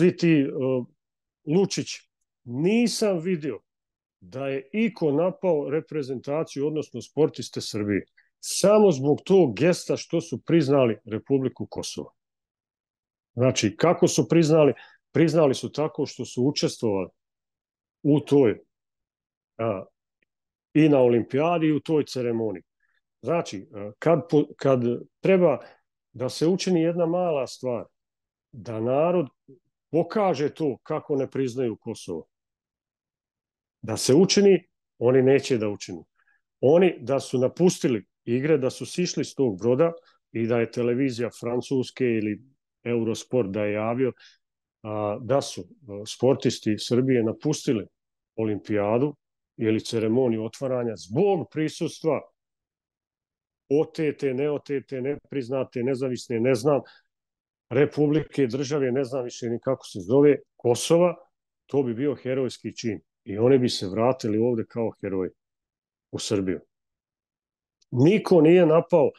svi ti Lučić, nisam vidio da je iko napao reprezentaciju, odnosno sportiste Srbije, samo zbog tog gesta što su priznali Republiku Kosovo. Znači, kako su priznali? Priznali su tako što su učestvovali u toj a, i na olimpijadi i u toj ceremoniji. Znači, kad, kad treba da se učini jedna mala stvar, da narod pokaže to kako ne priznaju Kosovo, da se učini, oni neće da učinu. Oni da su napustili igre, da su sišli s tog broda i da je televizija Francuske ili Eurosport da je javio a, da su sportisti Srbije napustili olimpijadu ili ceremoniju otvaranja zbog prisustva OTT, ne OTT, ne priznate, nezavisne, ne znam, republike, države, ne znam više ni kako se zove, Kosova, to bi bio herojski čin. I oni bi se vratili ovde kao heroji u Srbiju. Niko nije napao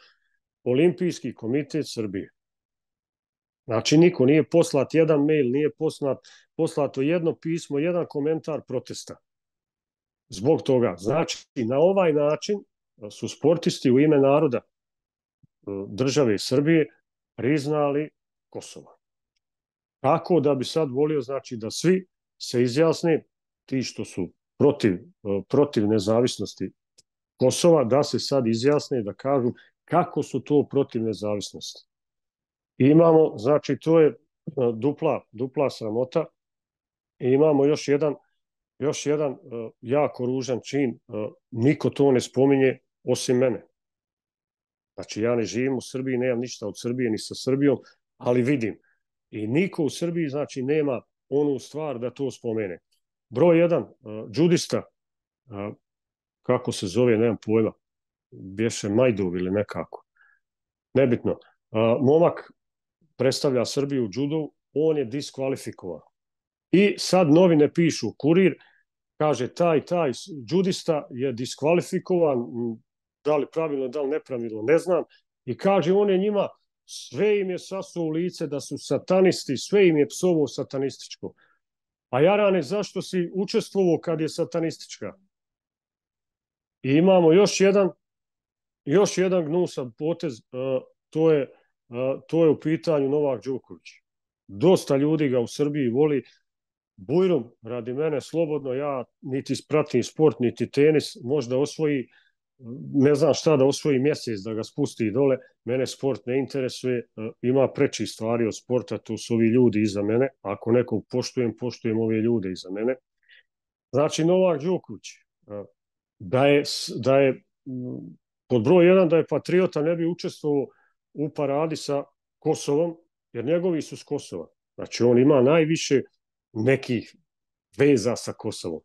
Olimpijski komitet Srbije. Znači, niko nije poslat jedan mail, nije poslat, poslato jedno pismo, jedan komentar protesta. Zbog toga. Znači, na ovaj način su sportisti u ime naroda e, države Srbije priznali Kosovo. Tako da bi sad volio, znači, da svi se izjasne, ti što su protiv, e, protiv nezavisnosti Kosova, da se sad izjasne da kažu kako su to protiv nezavisnosti. I imamo, znači, to je e, dupla, dupla sramota. I imamo još jedan, još jedan jako ružan čin. Niko to ne spominje osim mene. Znači, ja ne živim u Srbiji, nemam ništa od Srbije ni sa Srbijom, ali vidim. I niko u Srbiji, znači, nema onu stvar da to spomene. Broj jedan, džudista, kako se zove, nemam pojma, bješe Majdov ili nekako. Nebitno. Momak predstavlja Srbiju u džudu, on je diskvalifikovan. I sad novine pišu, kurir, kaže taj, taj džudista je diskvalifikovan, da li pravilno, da li nepravilno, ne znam, i kaže on je njima, sve im je sasuo u lice da su satanisti, sve im je psovo satanističko. A Jarane, zašto si učestvovao kad je satanistička? I imamo još jedan, još jedan gnusan potez, uh, to je, uh, to je u pitanju Novak Đoković. Dosta ljudi ga u Srbiji voli, Bujrum, radi mene slobodno, ja niti pratim sport, niti tenis, možda osvoji ne znam šta da osvoji mjesec, da ga spusti dole, mene sport ne interesuje, e, ima preči stvari od sporta, to su ovi ljudi iza mene, ako nekog poštujem, poštujem ove ljude iza mene. Znači, Novak Đoković, e, da je, da je pod broj jedan da je patriota ne bi učestvovao u paradi sa Kosovom, jer njegovi su s Kosova. Znači, on ima najviše nekih veza sa Kosovom.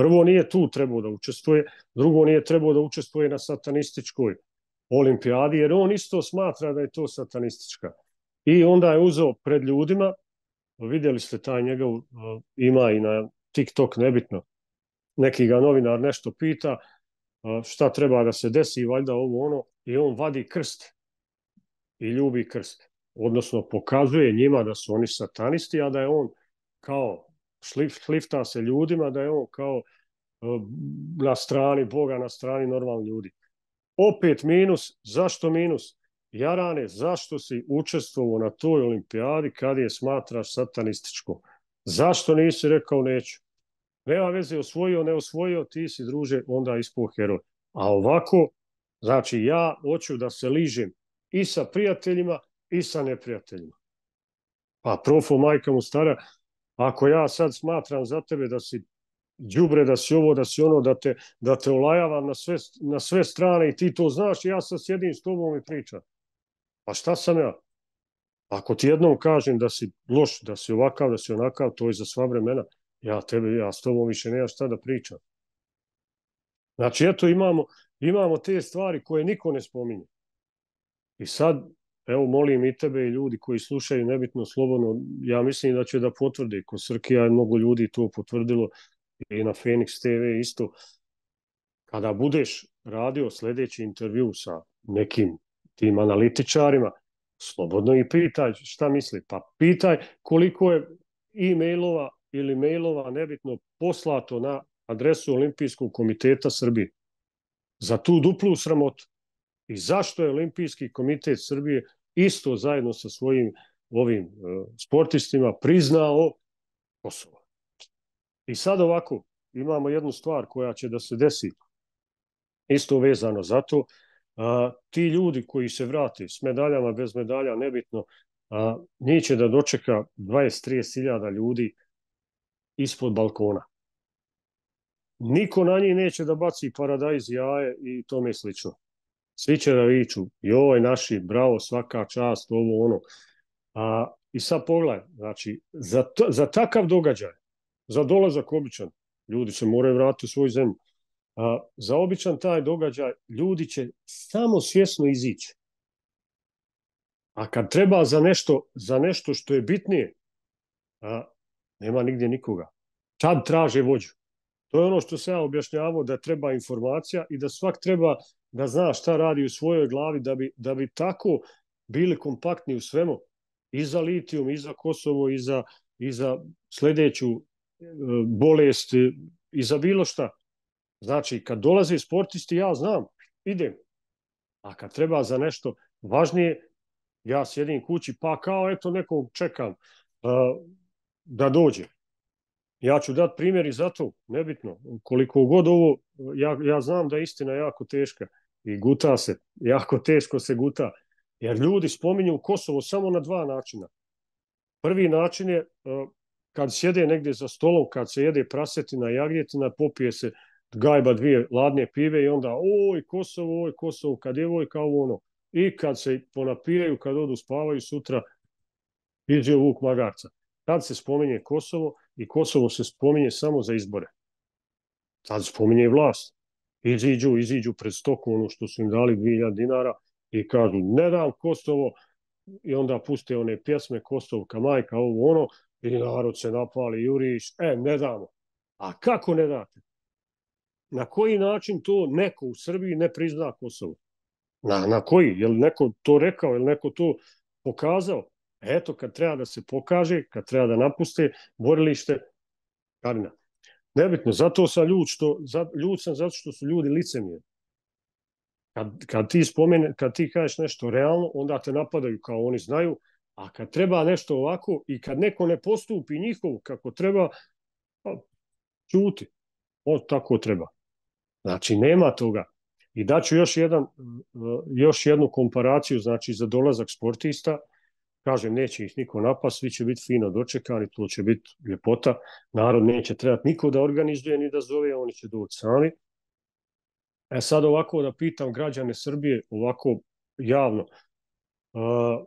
Prvo nije tu trebao da učestvuje, drugo nije trebao da učestvuje na satanističkoj olimpijadi, jer on isto smatra da je to satanistička. I onda je uzeo pred ljudima, vidjeli ste taj njegov, uh, ima i na TikTok, nebitno, neki ga novinar nešto pita, uh, šta treba da se desi, valjda ovo ono, i on vadi krst i ljubi krst. Odnosno, pokazuje njima da su oni satanisti, a da je on kao šlifta se ljudima da je on kao e, na strani Boga, na strani normalni ljudi. Opet minus, zašto minus? Jarane, zašto si učestvovao na toj olimpijadi kad je smatraš satanističko? Zašto nisi rekao neću? Nema veze, osvojio, ne osvojio, ti si druže, onda ispao heroj. A ovako, znači ja hoću da se ližem i sa prijateljima i sa neprijateljima. Pa profo majka mu stara, Ako ja sad smatram za tebe da si đubre, da si ovo, da si ono, da te, da te olajavam na sve, na sve strane i ti to znaš, ja sad sjedim s tobom i pričam. Pa šta sam ja? Ako ti jednom kažem da si loš, da si ovakav, da si onakav, to je za sva vremena. Ja tebe, ja s tobom više nema šta da pričam. Znači, eto, imamo, imamo te stvari koje niko ne spominje. I sad, evo molim i tebe i ljudi koji slušaju nebitno slobodno, ja mislim da će da potvrde, ko Srkija je mnogo ljudi to potvrdilo i na Phoenix TV isto, kada budeš radio sledeći intervju sa nekim tim analitičarima, slobodno i pitaj šta misli. Pa pitaj koliko je e-mailova ili mailova, nebitno, poslato na adresu Olimpijskog komiteta Srbije za tu duplu sramotu. I zašto je Olimpijski komitet Srbije isto zajedno sa svojim ovim uh, sportistima priznao Kosovo. I sad ovako, imamo jednu stvar koja će da se desi isto vezano za to. Ti ljudi koji se vrate s medaljama, bez medalja, nebitno, njih će da dočeka 20-30 hiljada ljudi ispod balkona. Niko na njih neće da baci paradajz, jaje i tome slično. Svi će da viču, joj naši, bravo, svaka čast, ovo ono. A, I sad pogledaj, znači, za, za takav događaj, za dolazak običan, ljudi se moraju vratiti u svoju zemlju. A, za običan taj događaj ljudi će samo svjesno izići. A kad treba za nešto, za nešto što je bitnije, a, nema nigdje nikoga. Tad traže vođu. To je ono što se ja objašnjavao da treba informacija i da svak treba da zna šta radi u svojoj glavi da bi, da bi tako bili kompaktni u svemu. I za litijum, i za Kosovo, i za, i za sledeću e, bolest, i za bilo šta. Znači, kad dolaze sportisti, ja znam, idem. A kad treba za nešto važnije, ja sjedim kući, pa kao eto nekog čekam uh, da dođe. Ja ću dati primjer i zato, nebitno, koliko god ovo, ja, ja znam da je istina jako teška i guta se, jako teško se guta, jer ljudi spominju Kosovo samo na dva načina. Prvi način je uh, kad sjede negdje za stolom, kad se jede prasetina, jagnjetina, popije se gajba dvije ladne pive i onda oj Kosovo, oj Kosovo, kad je voj kao ono. I kad se ponapijaju, kad odu spavaju sutra, iđe Vuk Magarca. Tad se spominje Kosovo i Kosovo se spominje samo za izbore. Tad spominje i vlast. Iziđu, iziđu pred stoku ono što su im dali 2000 dinara i kažu ne dam Kosovo i onda puste one pjesme Kosovka majka, ovo ono i narod se napali, juriš, e ne damo. A kako ne date? na koji način to neko u Srbiji ne prizna Kosovo? Na, na koji? Je li neko to rekao? Je li neko to pokazao? Eto, kad treba da se pokaže, kad treba da napuste borilište, Karina. Nebitno, zato sam ljud, što, za, ljud sam zato što su ljudi licemjeri. Kad, kad ti spomene, kad ti kažeš nešto realno, onda te napadaju kao oni znaju, a kad treba nešto ovako i kad neko ne postupi njihov kako treba, pa, čuti. O, tako treba. Znači, nema toga. I daću još, jedan, još jednu komparaciju, znači, za dolazak sportista, kažem, neće ih niko napast, svi će biti fino dočekani, to će biti ljepota, narod neće trebati niko da organizuje ni da zove, oni će doći sami. E sad ovako da pitam građane Srbije, ovako javno, uh,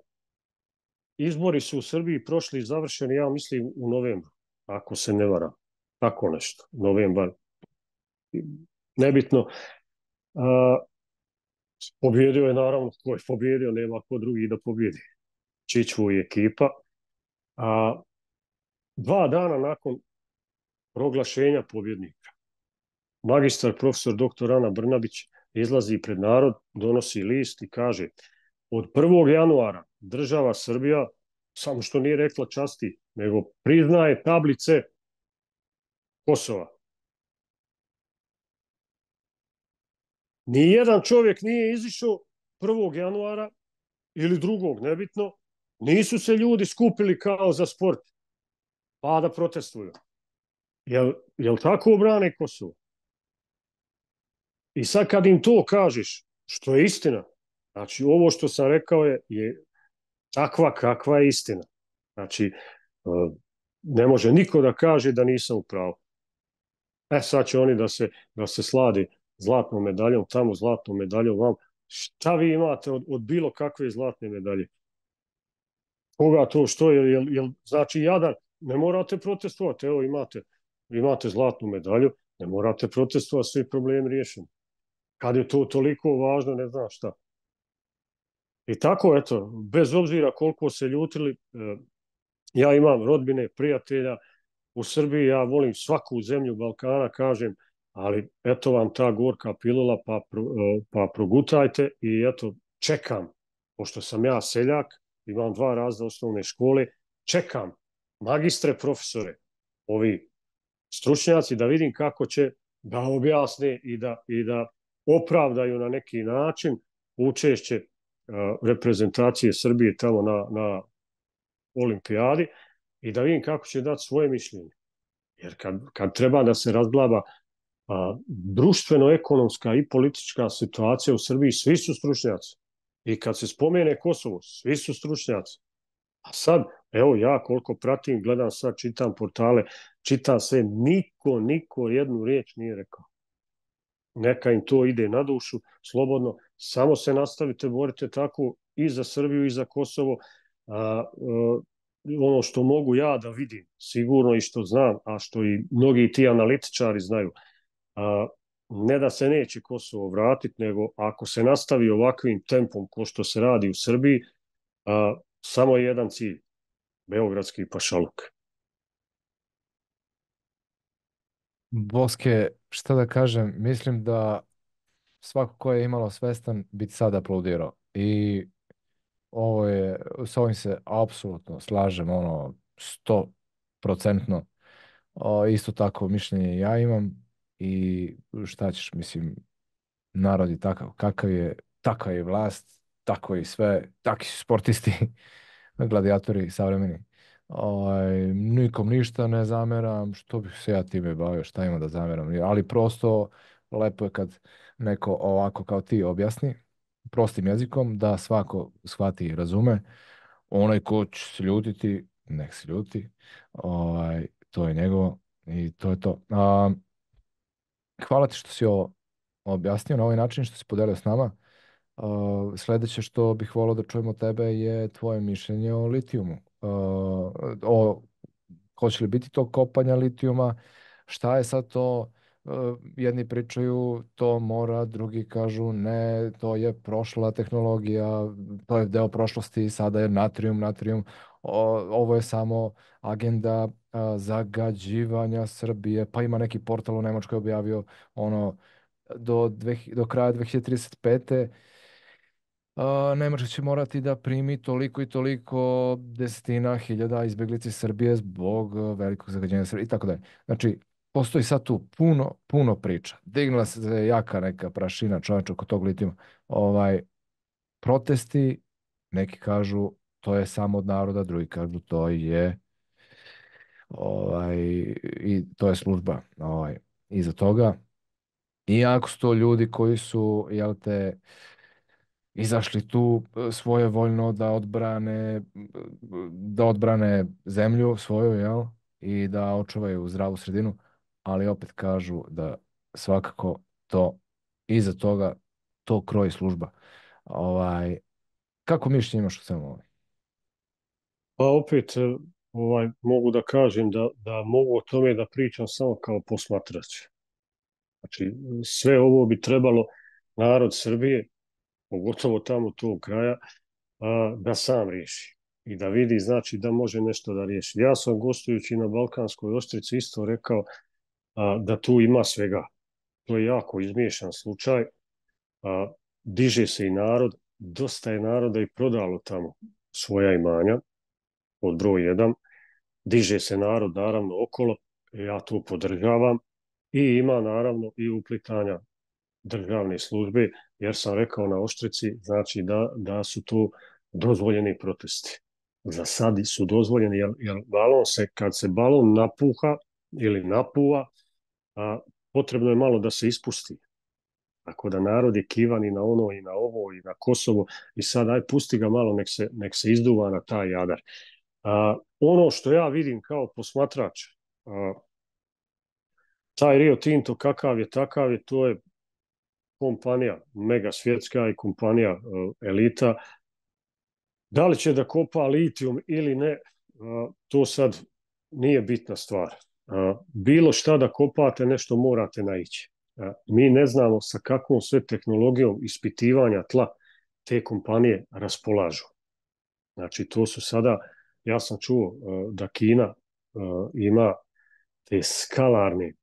izbori su u Srbiji prošli i završeni, ja mislim, u novembru, ako se ne varam, tako nešto, novembar, nebitno. Uh, pobjedio je naravno, ko je pobjedio, nema ko drugi da pobjedi. Čičvu i ekipa. A, dva dana nakon proglašenja pobjednika, magistar profesor dr. Ana Brnabić izlazi pred narod, donosi list i kaže od 1. januara država Srbija, samo što nije rekla časti, nego priznaje tablice Kosova. Nijedan čovjek nije izišao 1. januara ili drugog, nebitno, nisu se ljudi skupili kao za sport, pa da protestuju. Jel, jel tako obrane Kosovo? I sad kad im to kažeš, što je istina, znači ovo što sam rekao je, je takva kakva je istina. Znači, e, ne može niko da kaže da nisam u pravu. E sad će oni da se, da se sladi zlatnom medaljom, tamo zlatnom medaljom vam. Šta vi imate od, od bilo kakve zlatne medalje? Koga to, što je, jel, jel, znači Jadar, ne morate protestovati, evo imate, imate zlatnu medalju, ne morate protestovati, svi problemi riješeni. Kad je to toliko važno, ne znam šta. I tako, eto, bez obzira koliko se ljutili, e, ja imam rodbine, prijatelja u Srbiji, ja volim svaku zemlju Balkana, kažem, ali eto vam ta gorka pilula, pa, e, pa progutajte i eto, čekam, pošto sam ja seljak, imam dva razda osnovne škole, čekam magistre profesore, ovi stručnjaci, da vidim kako će da objasne i da, i da opravdaju na neki način učešće reprezentacije Srbije tamo na, na olimpijadi i da vidim kako će dati svoje mišljenje. Jer kad, kad treba da se razglaba društveno-ekonomska i politička situacija u Srbiji, svi su stručnjaci. I kad se spomene Kosovo, svi su stručnjaci. A sad, evo ja koliko pratim, gledam sad, čitam portale, čitam sve, niko, niko jednu riječ nije rekao. Neka im to ide na dušu, slobodno, samo se nastavite, borite tako i za Srbiju i za Kosovo. A, a, ono što mogu ja da vidim, sigurno i što znam, a što i mnogi ti analitičari znaju, a, ne da se neće Kosovo vratiti, nego ako se nastavi ovakvim tempom ko što se radi u Srbiji, a, samo je jedan cilj, Beogradski pašaluk. Boske, šta da kažem, mislim da svako ko je imalo svestan biti sad aplaudirao. I ovo je, s ovim se apsolutno slažem, ono, sto procentno. Isto tako mišljenje ja imam i šta ćeš, mislim, narod je takav, kakav je, takva je vlast, tako i sve, takvi su sportisti, gladijatori savremeni. Ovaj, nikom ništa ne zameram, što bih se ja time bavio, šta ima da zameram, ali prosto lepo je kad neko ovako kao ti objasni, prostim jezikom, da svako shvati i razume. Onaj ko će se ljutiti, nek se ljuti, ovaj, to je njegovo i to je to. A, hvala ti što si ovo objasnio na ovaj način, što si podelio s nama. Uh, sledeće što bih volao da čujemo tebe je tvoje mišljenje o litijumu. Uh, o hoće li biti to kopanja litijuma, šta je sad to, uh, jedni pričaju to mora, drugi kažu ne, to je prošla tehnologija, to je deo prošlosti, sada je natrium, natrium, o, ovo je samo agenda zagađivanja Srbije, pa ima neki portal u Nemačkoj objavio ono do, dve, do kraja 2035 Uh, Nemačka će morati da primi toliko i toliko desetina hiljada izbeglici Srbije zbog velikog zagađenja Srbije i tako dalje. Znači, postoji sad tu puno, puno priča. Dignula se jaka neka prašina čoveča oko tog litijuma. Ovaj, protesti, neki kažu to je samo od naroda, drugi kažu to je ovaj, i to je služba ovaj, iza toga. Iako su to ljudi koji su, jel te, izašli tu e, svoje voljno da odbrane da odbrane zemlju svoju, jel? I da očuvaju zdravu sredinu, ali opet kažu da svakako to iza toga to kroji služba. Ovaj, kako mišljenje imaš u svemu ovaj? Pa opet e, ovaj, mogu da kažem da, da mogu o tome da pričam samo kao posmatrač. Znači, sve ovo bi trebalo narod Srbije pogotovo tamo tog kraja, a, da sam riješi i da vidi znači da može nešto da riješi. Ja sam gostujući na Balkanskoj ostrici isto rekao a, da tu ima svega. To je jako izmiješan slučaj. A, diže se i narod, dosta je naroda i prodalo tamo svoja imanja od broj 1. Diže se narod naravno okolo, ja to podržavam i ima naravno i uplitanja državne službe, jer sam rekao na oštrici, znači da, da su to dozvoljeni protesti. Za sad su dozvoljeni, jer, jer balon se, kad se balon napuha ili napuva, a, potrebno je malo da se ispusti. Tako da narod je kivan i na ono i na ovo i na Kosovo i sad aj pusti ga malo, nek se, nek se izduva na taj jadar. Ono što ja vidim kao posmatrač, a, taj Rio Tinto kakav je, takav je, to je kompanija, mega svjetska i kompanija uh, elita. Da li će da kopa litijum ili ne, uh, to sad nije bitna stvar. Uh, bilo šta da kopate, nešto morate naići. Mi ne znamo sa kakvom sve tehnologijom ispitivanja tla te kompanije raspolažu. Znači, to su sada, ja sam čuo da Kina ima te skalarne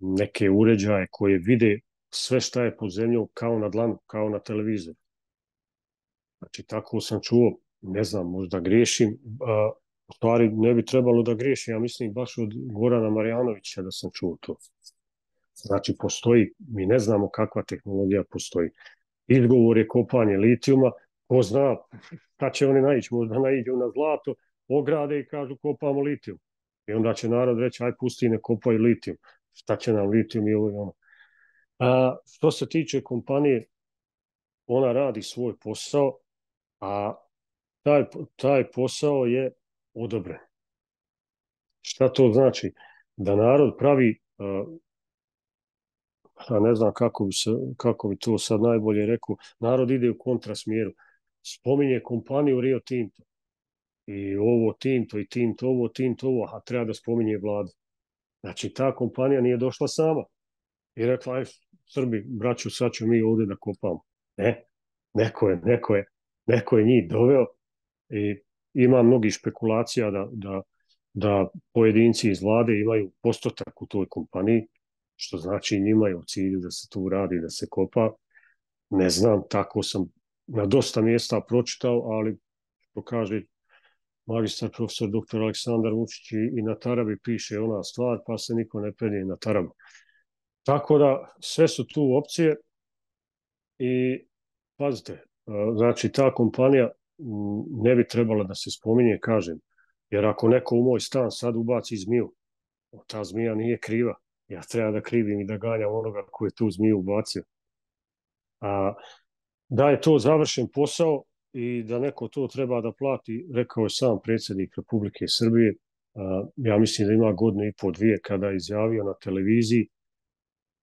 neke uređaje koje vide sve šta je pod zemljom kao na dlanu, kao na televizoru. Znači, tako sam čuo, ne znam, možda griješim, U stvari ne bi trebalo da griješi, ja mislim baš od Gorana Marjanovića da sam čuo to. Znači postoji, mi ne znamo kakva tehnologija postoji. Izgovor je kopanje litijuma, ko zna kad će oni naići, možda naiđu na zlato, ograde i kažu kopamo litijum. I onda će narod reći, aj pusti ne kopaju litijum. Šta će nam litijum i ovo i ono. A, što se tiče kompanije, ona radi svoj posao, a taj, taj posao je odobren. Šta to znači? Da narod pravi, a ne znam kako bi, se, kako bi to sad najbolje rekao, narod ide u kontrasmjeru. Spominje kompaniju Rio Tinto i ovo Tinto i Tinto ovo, Tinto ovo, a treba da spominje vladu. Znači, ta kompanija nije došla sama i rekla, aj, Srbi, braću, sad ću mi ovde da kopamo. Ne, neko je, neko je, neko je njih doveo i ima mnogi špekulacija da, da, da pojedinci iz vlade imaju postotak u toj kompaniji, što znači njima je u cilju da se tu radi, da se kopa. Ne znam, tako sam na dosta mjesta pročitao, ali što kaže magistar profesor dr. Aleksandar Vučić i na Tarabi piše ona stvar, pa se niko ne penje na Tarabu. Tako da sve su tu opcije i pazite, znači ta kompanija ne bi trebala da se spominje, kažem, jer ako neko u moj stan sad ubaci zmiju, ta zmija nije kriva, ja treba da krivim i da ganjam onoga ko je tu zmiju ubacio. A, da je to završen posao i da neko to treba da plati, rekao je sam predsjednik Republike Srbije, ja mislim da ima godinu i po dvije kada je izjavio na televiziji,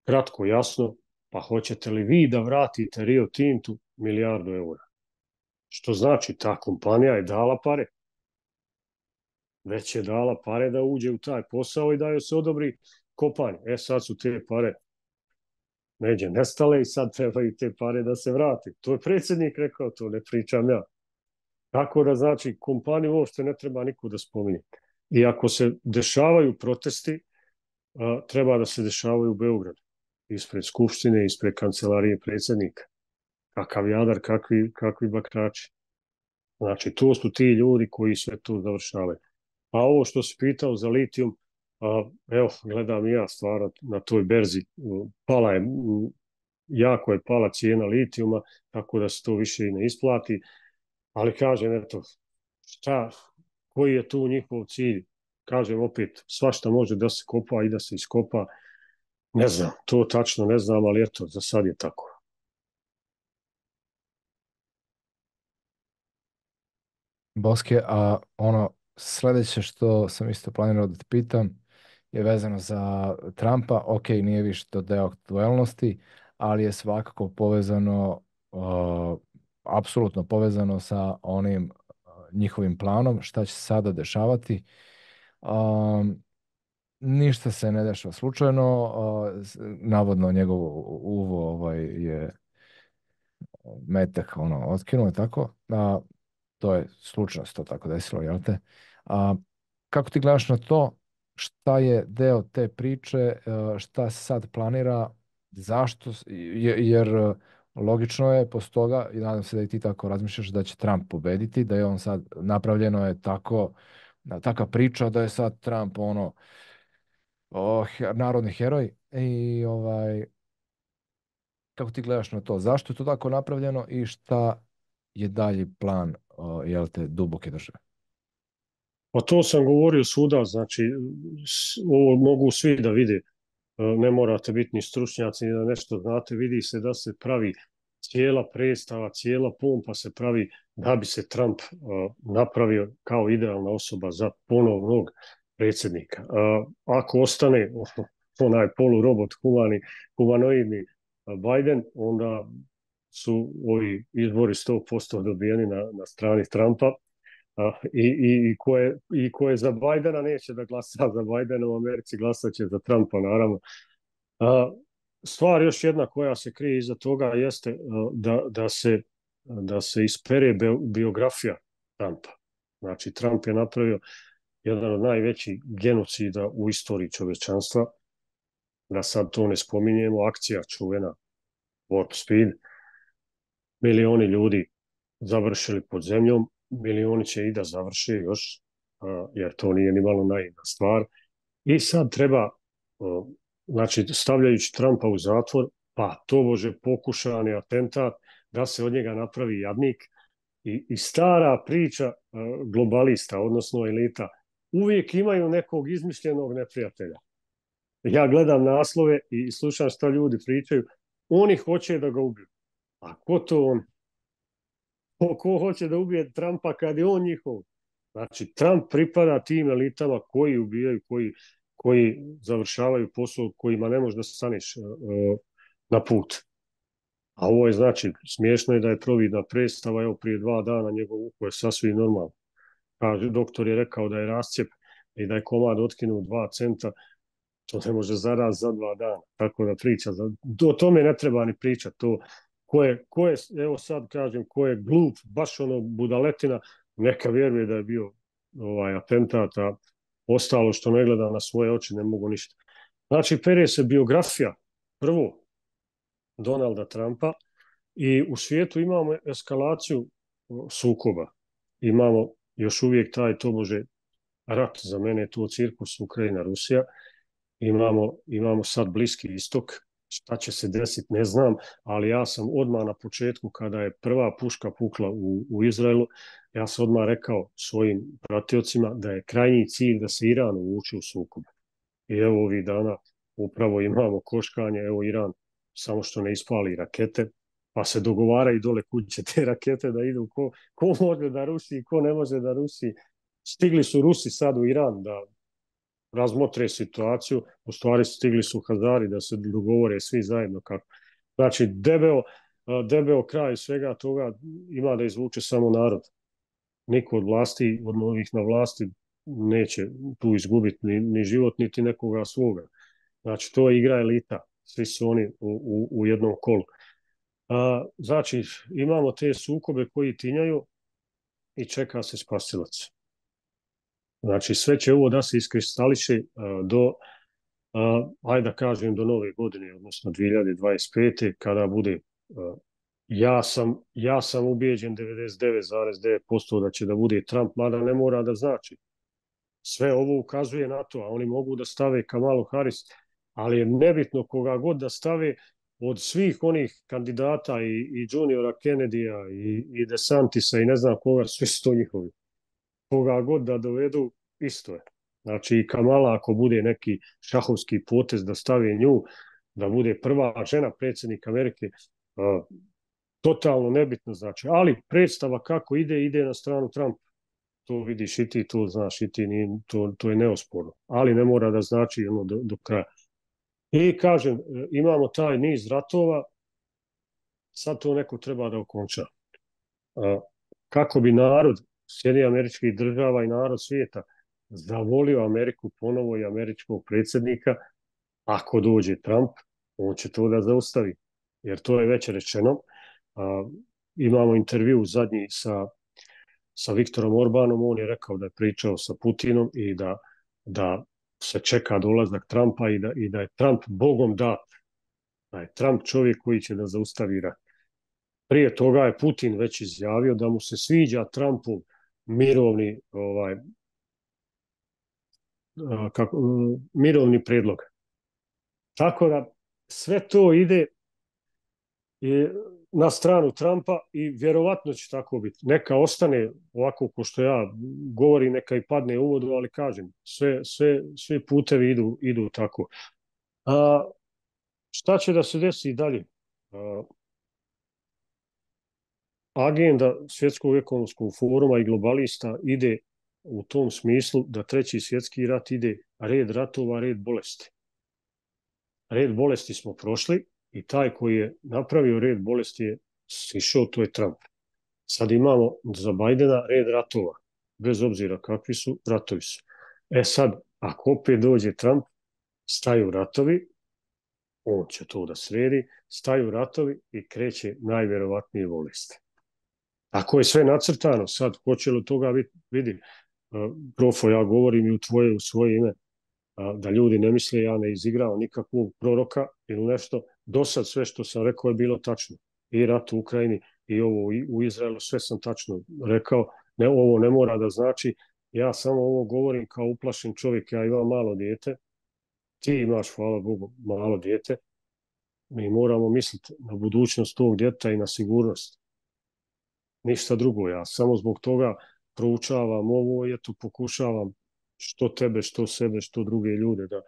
kratko jasno, pa hoćete li vi da vratite Rio Tintu milijardu eura? Što znači ta kompanija je dala pare. Već je dala pare da uđe u taj posao i da joj se odobri kopanje. E sad su te pare neđe nestale i sad trebaju te pare da se vrati. To je predsjednik rekao, to ne pričam ja. Tako da znači kompaniju uopšte ne treba niko da spominje. I ako se dešavaju protesti, treba da se dešavaju u Beogradu. Ispred Skupštine, ispred kancelarije predsjednika kakav jadar, kakvi, kakvi bakrači. Znači, to su ti ljudi koji sve to završavaju. A ovo što si pitao za litijum, evo, gledam i ja stvar na toj berzi, pala je, jako je pala cijena litijuma, tako da se to više i ne isplati, ali kažem, eto, šta, koji je tu njihov cilj? Kažem opet, svašta može da se kopa i da se iskopa, ne znam, to tačno ne znam, ali eto, za sad je tako. Boske, a ono sledeće što sam isto planirao da te pitam je vezano za Trumpa, ok, nije više to deo aktuelnosti, ali je svakako povezano, uh, apsolutno povezano sa onim uh, njihovim planom, šta će se sada dešavati. Um, ništa se ne dešava slučajno, uh, navodno njegov uvo ovaj, je metak ono, otkinuo, tako? A, to je slučajno to tako desilo, jel te? A, kako ti gledaš na to? Šta je deo te priče? E, šta se sad planira? Zašto? Jer e, logično je posto toga, i nadam se da i ti tako razmišljaš, da će Trump pobediti, da je on sad, napravljeno je tako, taka priča da je sad Trump ono, oh, narodni heroj i ovaj, kako ti gledaš na to? Zašto je to tako napravljeno i šta je dalji plan jel te, duboke države? Pa to sam govorio svuda, znači ovo mogu svi da vide, e, ne morate biti ni stručnjaci ni da nešto znate, vidi se da se pravi cijela predstava, cijela pompa se pravi da bi se Trump uh, napravio kao idealna osoba za ponovnog predsjednika. Uh, ako ostane onaj polurobot humani, humanoidni Biden, onda su ovi izbori 100% dobijeni na, na strani Trumpa i, i, i, ko je, i ko je za Bajdena neće da glasa za Bajdena u Americi, glasaće za Trumpa naravno. Stvar još jedna koja se krije iza toga jeste da, da, se, da se ispere biografija Trumpa. Znači, Trump je napravio jedan od najvećih genocida u istoriji čovečanstva, da sad to ne spominjemo, akcija čuvena Warp Speed, milioni ljudi završili pod zemljom, milioni će i da završe još, jer to nije ni malo naivna stvar. I sad treba, znači, stavljajući Trumpa u zatvor, pa to može pokušani atentat, da se od njega napravi jadnik. I, i stara priča globalista, odnosno elita, uvijek imaju nekog izmišljenog neprijatelja. Ja gledam naslove i slušam šta ljudi pričaju, oni hoće da ga ubiju. A ko to on? Ko, ko hoće da ubije Trumpa kad je on njihov? Znači, Trump pripada tim elitama koji ubijaju, koji, koji završavaju posao kojima ne možeš da staneš uh, na put. A ovo je znači, smiješno je da je providna predstava, evo prije dva dana njegov uko je sasvim normalno. Kaže, doktor je rekao da je rascijep i da je komad otkinuo dva centa, to ne može zaraz za dva dana, tako da priča. O tome ne treba ni pričati, to ko je, ko je, evo sad kažem, ko je glup, baš ono budaletina, neka vjeruje da je bio ovaj atentat, a ostalo što ne gleda na svoje oči ne mogu ništa. Znači, pere se biografija, prvo, Donalda Trumpa i u svijetu imamo eskalaciju sukoba. Imamo još uvijek taj, to može rat, za mene je to cirkus Ukrajina, Rusija, imamo, imamo sad Bliski istok, šta će se desiti ne znam, ali ja sam odmah na početku kada je prva puška pukla u, u Izraelu, ja sam odmah rekao svojim pratiocima da je krajnji cilj da se Iran uvuče u sukob. I evo ovih dana upravo imamo koškanje, evo Iran samo što ne ispali rakete, pa se dogovara i dole kuće te rakete da idu ko, ko može da rusi i ko ne može da rusi. Stigli su Rusi sad u Iran da razmotre situaciju, u stvari stigli su Hazari da se dogovore svi zajedno kako. Znači, debeo, debeo kraj svega toga ima da izvuče samo narod. Niko od vlasti, od novih na vlasti neće tu izgubiti ni, ni život, niti nekoga svoga. Znači, to je igra elita. Svi su oni u, u, u jednom kolu. A, znači, imamo te sukobe koji tinjaju i čeka se spasilac. Znači, sve će ovo da se iskristališe do, ajde da kažem, do nove godine, odnosno 2025. kada bude ja sam, ja sam ubijeđen 99,9% da će da bude Trump, mada ne mora da znači. Sve ovo ukazuje na to, a oni mogu da stave Kamalu Harris, ali je nebitno koga god da stave od svih onih kandidata i, i juniora Kennedy-a i, i DeSantisa i ne znam koga, sve su to njihovi koga god da dovedu, isto je. Znači i Kamala ako bude neki šahovski potez da stavi nju, da bude prva žena predsjednik Amerike, totalno nebitno znači. Ali predstava kako ide, ide na stranu Trumpa. To vidiš i ti, to znaš i ti, to, to je neosporno. Ali ne mora da znači ono do, do kraja. I kažem, imamo taj niz ratova, sad to neko treba da okonča. Kako bi narod Sjedinje američkih država i narod svijeta zavolio Ameriku ponovo i američkog predsjednika, ako dođe Trump, on će to da zaustavi. Jer to je već rečeno. A, imamo intervju zadnji sa, sa Viktorom Orbanom, on je rekao da je pričao sa Putinom i da, da se čeka dolazak Trumpa i da, i da je Trump bogom dat. Da je Trump čovjek koji će da zaustavi rat. Prije toga je Putin već izjavio da mu se sviđa Trumpov mirovni ovaj kako, mirovni predlog. Tako da sve to ide na stranu Trumpa i vjerovatno će tako biti. Neka ostane ovako ko što ja govori, neka i padne u vodu, ali kažem, sve, sve, sve putevi idu, idu tako. A, šta će da se desi dalje? A, agenda Svjetskog ekonomskog foruma i globalista ide u tom smislu da treći svjetski rat ide red ratova, red bolesti. Red bolesti smo prošli i taj koji je napravio red bolesti je sišao, to je Trump. Sad imamo za Bajdena red ratova, bez obzira kakvi su, ratovi su. E sad, ako opet dođe Trump, staju ratovi, on će to da sredi, staju ratovi i kreće najvjerovatnije bolesti. Ako je sve nacrtano, sad hoće li toga biti, vidim, profo, ja govorim i u tvoje, u svoje ime, da ljudi ne misle ja ne izigrao nikakvog proroka ili nešto, do sad sve što sam rekao je bilo tačno. I rat u Ukrajini i ovo u Izraelu, sve sam tačno rekao, ne, ovo ne mora da znači Ja samo ovo govorim kao uplašen čovjek, ja imam malo dijete, ti imaš, hvala Bogu, malo dijete, mi moramo misliti na budućnost tog djeta i na sigurnost. Ništa drugo, ja samo zbog toga proučavam ovo i eto pokušavam što tebe, što sebe, što druge ljude da,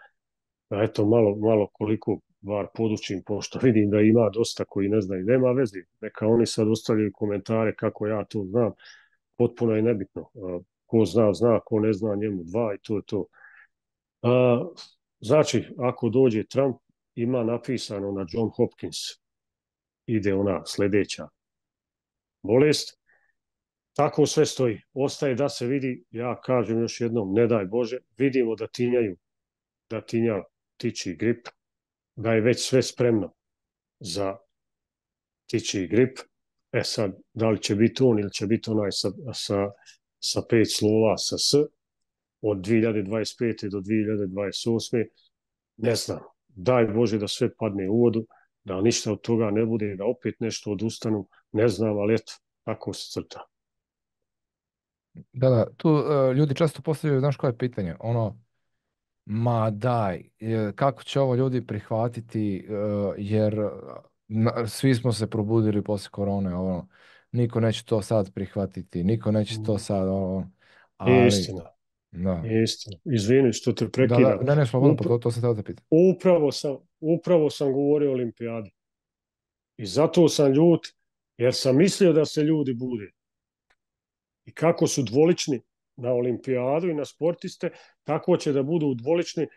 da eto malo, malo koliko bar podučim, pošto vidim da ima dosta koji ne znaju, nema veze, neka oni sad ostavljaju komentare kako ja to znam, potpuno je nebitno. Ko zna, zna, ko ne zna, njemu dva i to je to. Znači, ako dođe Trump, ima napisano na John Hopkins, ide ona sledeća bolest, tako sve stoji. Ostaje da se vidi, ja kažem još jednom, ne daj Bože, vidimo da tinjaju, da tinja tiči grip, da je već sve spremno za tiči grip. E sad, da li će biti on ili će biti onaj sa, sa, sa pet slova, sa S, od 2025. do 2028. Ne znam. Daj Bože da sve padne u vodu, da ništa od toga ne bude, da opet nešto odustanu, ne znam, ali eto, tako se crta. Da, da, tu uh, ljudi često postavljaju, znaš koje je pitanje, ono, ma daj, kako će ovo ljudi prihvatiti, uh, jer na, svi smo se probudili posle korone, ono, niko neće to sad prihvatiti, niko neće to sad, ono, ali... Istina. Da. Istina. Izvini što te prekidam. Da, da, ne, ne, slobodno, Upra... to sam teo da pitam. Upravo sam, upravo sam govorio o olimpijadi. I zato sam ljut, jer sam mislio da se ljudi bude. I kako su dvolični na olimpijadu i na sportiste, tako će da budu dvolični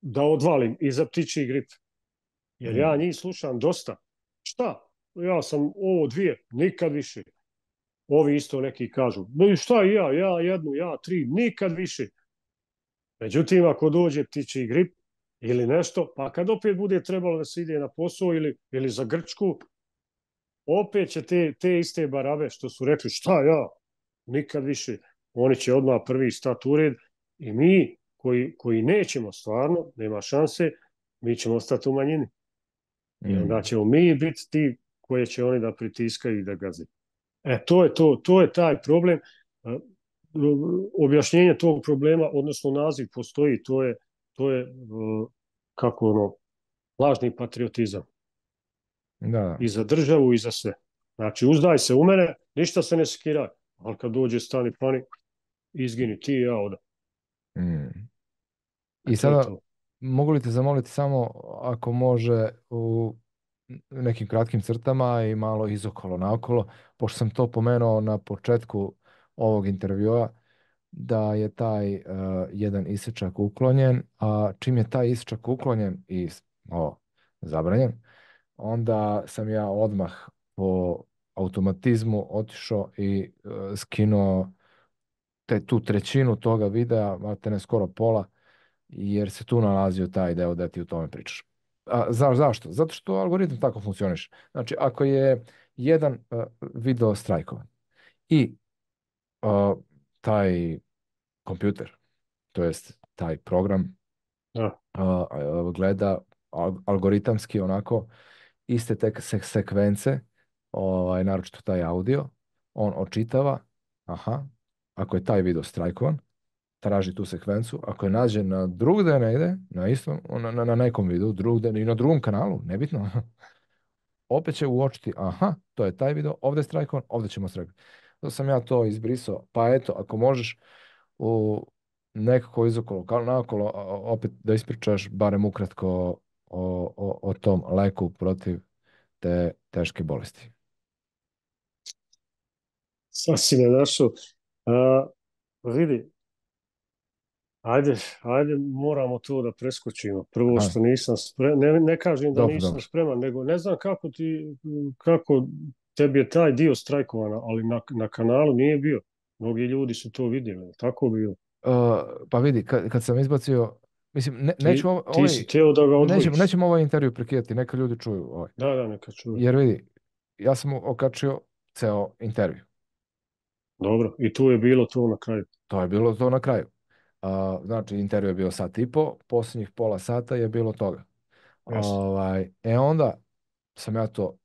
da odvalim i za ptiči grip. Jer ja njih slušam dosta. Šta? Ja sam ovo dvije, nikad više. Ovi isto neki kažu, no šta ja, ja jednu, ja tri, nikad više. Međutim, ako dođe ptiči grip ili nešto, pa kad opet bude trebalo da se ide na posao ili, ili za Grčku, opet će te, te iste barabe što su rekli šta ja, nikad više, oni će odmah prvi stati u red i mi koji, koji nećemo stvarno, nema šanse, mi ćemo ostati u manjini. I onda mm. ćemo mi biti ti koje će oni da pritiskaju i da gaze. E, to je to, to je taj problem. Objašnjenje tog problema, odnosno naziv postoji, to je, to je kako ono, lažni patriotizam. Da. I za državu i za sve. Znači, uzdaj se u mene, ništa se ne skiraj. Ali kad dođe stani pani, izgini ti i ja oda. Mm. I sada, mogu li te zamoliti samo ako može u nekim kratkim crtama i malo izokolo naokolo, pošto sam to pomenuo na početku ovog intervjua, da je taj uh, jedan isečak uklonjen, a čim je taj isečak uklonjen i o, zabranjen, onda sam ja odmah po automatizmu otišao i uh, skinuo te, tu trećinu toga videa, te ne skoro pola, jer se tu nalazio taj deo da ti u tome pričaš. A, za, zašto? Zato što algoritam tako funkcioniš. Znači, ako je jedan uh, video strajkovan i uh, taj kompjuter, to jest taj program, uh, gleda algoritamski onako iste te sekvence, ovaj, naročito taj audio, on očitava, aha, ako je taj video strajkovan, traži tu sekvencu, ako je nađe na drugde ne ide, na istom, na, na, nekom videu, drugde i na drugom kanalu, nebitno, opet će uočiti, aha, to je taj video, ovde je strajkovan, ovde ćemo strajkovati. To sam ja to izbrisao, pa eto, ako možeš u nekako izokolo, kao naokolo, opet da ispričaš barem ukratko o, o, o tom leku protiv te teške bolesti. Sad si me našao. A, vidi, ajde, ajde, moramo to da preskočimo. Prvo što nisam spreman, ne, ne kažem da dobro, nisam dobro. spreman, nego ne znam kako ti, kako tebi je taj dio strajkovana, ali na, na kanalu nije bio. Mnogi ljudi su to vidjeli, tako bilo. Uh, pa vidi, kad, kad sam izbacio, mislim, ne, neću ovaj, ti si teo da ga odvojiš. Nećemo, nećemo ovaj intervju prekidati, neka ljudi čuju ovaj. Da, da, neka čuju. Jer vidi, ja sam okačio ceo intervju. Dobro, i tu je bilo to na kraju. To je bilo to na kraju. A, znači, intervju je bio sat i po, posljednjih pola sata je bilo toga. Ovaj, e onda sam ja to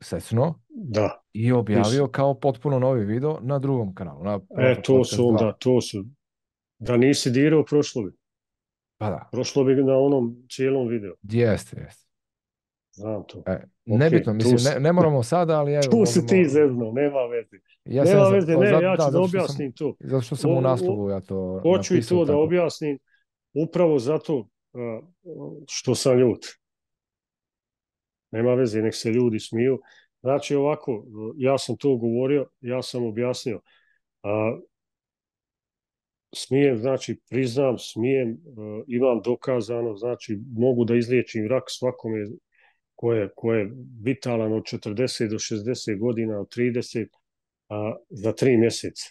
sesno Da. i objavio kao potpuno novi video na drugom kanalu. Na E, to su onda, to su. Da nisi dirao, prošlo bi. Pa da. Prošlo bi na onom cijelom videu. Jeste, jeste. Znam to. E, nebitno, mislim, ne, ne moramo sada, ali evo... Tu možemo... si ti zezno, nema veze. Ja nema sam, veze, ne, ja ću da, da objasnim sam, to. Zato što sam o, u naslovu ja to Hoću i to tako. da objasnim, upravo zato što sam ljut. Nema veze, nek se ljudi smiju. Znači ovako, ja sam to govorio, ja sam objasnio. A, smijem, znači priznam, smijem, uh, imam dokazano, znači mogu da izliječim rak svakome ko je, ko je vitalan od 40 do 60 godina, od 30, a, za 3 mjeseca.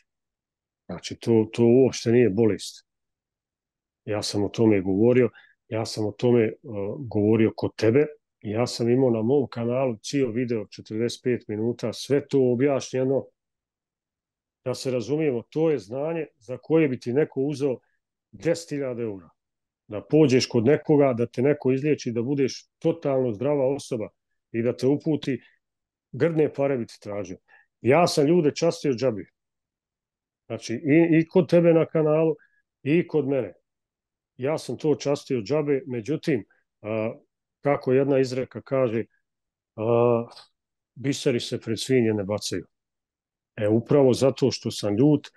Znači, to, to uopšte nije bolest. Ja sam o tome govorio, ja sam o tome uh, govorio kod tebe, ja sam imao na mom kanalu cijel video 45 minuta, sve to objašnjeno, da se razumijemo, to je znanje za koje bi ti neko uzeo 10.000 eura. Da pođeš kod nekoga, da te neko izliječi, da budeš totalno zdrava osoba i da te uputi, grdne pare bi ti tražio. Ja sam ljude častio džabi. Znači, i, i kod tebe na kanalu, i kod mene. Ja sam to častio džabe, međutim, a, kako jedna izreka kaže, a, biseri se pred svinje ne bacaju. E, upravo zato što sam ljut,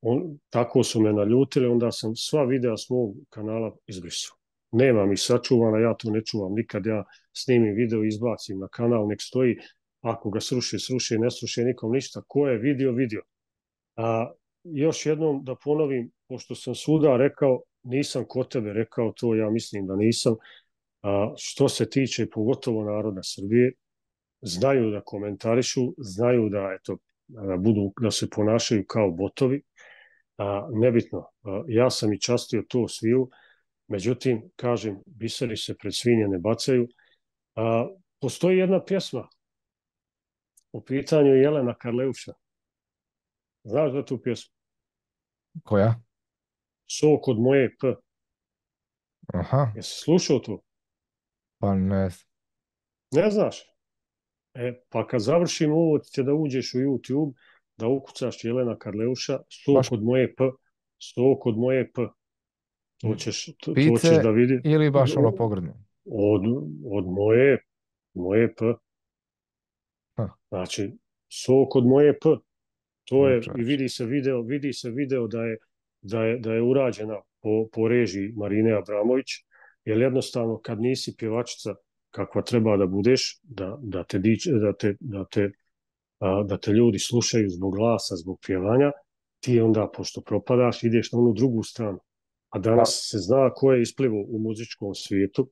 on, tako su me naljutili, onda sam sva videa s mog kanala izbrisao. Nemam ih sačuvana, ja to ne čuvam nikad, ja snimim video izbacim na kanal, nek stoji, ako ga sruši, sruši, ne sruši nikom ništa, ko je video, video. A, još jednom da ponovim, pošto sam suda rekao, nisam kod tebe rekao to, ja mislim da nisam, a, što se tiče pogotovo naroda Srbije, znaju da komentarišu, znaju da eto, da budu da se ponašaju kao botovi. A, nebitno, a, ja sam i častio to sviju, međutim, kažem, biseri se pred svinje ne bacaju. A, postoji jedna pjesma u pitanju Jelena Karleuša. Znaš da tu pjesmu? Koja? Sok od moje P. Aha. Jesi slušao to? Pa ne. Ne znaš? E, pa kad završimo ovo, će da uđeš u YouTube, da ukucaš Jelena Karleuša, sok baš... od moje P, sok od moje P. To ćeš, to, Pice to ćeš da vidi. ili baš ono pogrdno? Od, od moje, moje P. Ha. Znači, sok od moje P. To je, i vidi se video, vidi se video da je, da je, da je urađena po, po režiji Marine Abramović, jer jednostavno kad nisi pjevačica kakva treba da budeš, da, da, te, dič, da, te, da, te, a, da te ljudi slušaju zbog glasa, zbog pjevanja, ti onda, pošto propadaš, ideš na onu drugu stranu. A danas da. se zna ko je isplivo u muzičkom svijetu,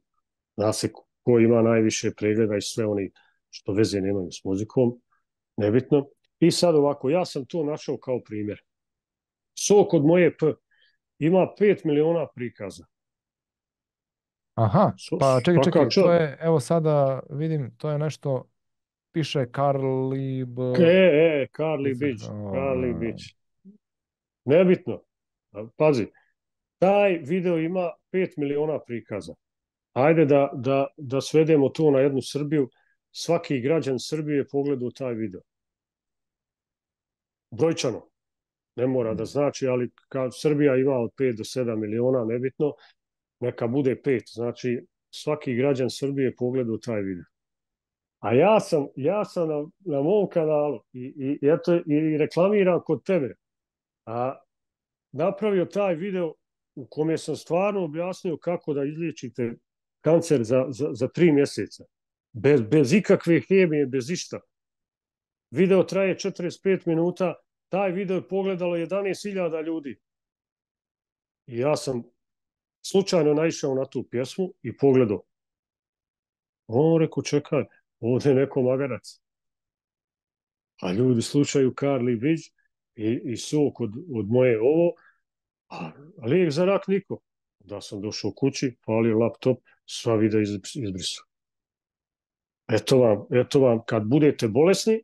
zna se ko ima najviše pregleda i sve oni što veze nemaju s muzikom, nebitno. I sad ovako, ja sam to našao kao primjer. Sok od moje P ima 5 miliona prikaza. Aha, pa čekaj, čekaj, to je, evo sada vidim, to je nešto, piše Carly B... E, e, Beach, Carly Beach. Nebitno, pazi, taj video ima 5 miliona prikaza. Ajde da, da, da svedemo to na jednu Srbiju, svaki građan Srbije pogledao taj video. Brojčano, ne mora da znači, ali kad Srbija ima od 5 do 7 miliona, nebitno, neka bude 5. Znači, svaki građan Srbije pogledao taj video. A ja sam, ja sam na, na mom kanalu i, i, eto, i reklamiram kod tebe. A napravio taj video u kome sam stvarno objasnio kako da izliječite kancer za, za, za tri mjeseca. Bez, bez ikakve hemije, bez išta. Video traje 45 minuta, taj video je pogledalo 11.000 ljudi. I ja sam slučajno naišao na tu pjesmu i pogledao. On rekao, čekaj, ovdje je neko magarac. A ljudi slučaju Carly Bridge i, i sok od, od moje ovo, a lijek za rak niko. Da sam došao kući, palio laptop, sva videa izbrisao. Eto vam, eto vam, kad budete bolesni,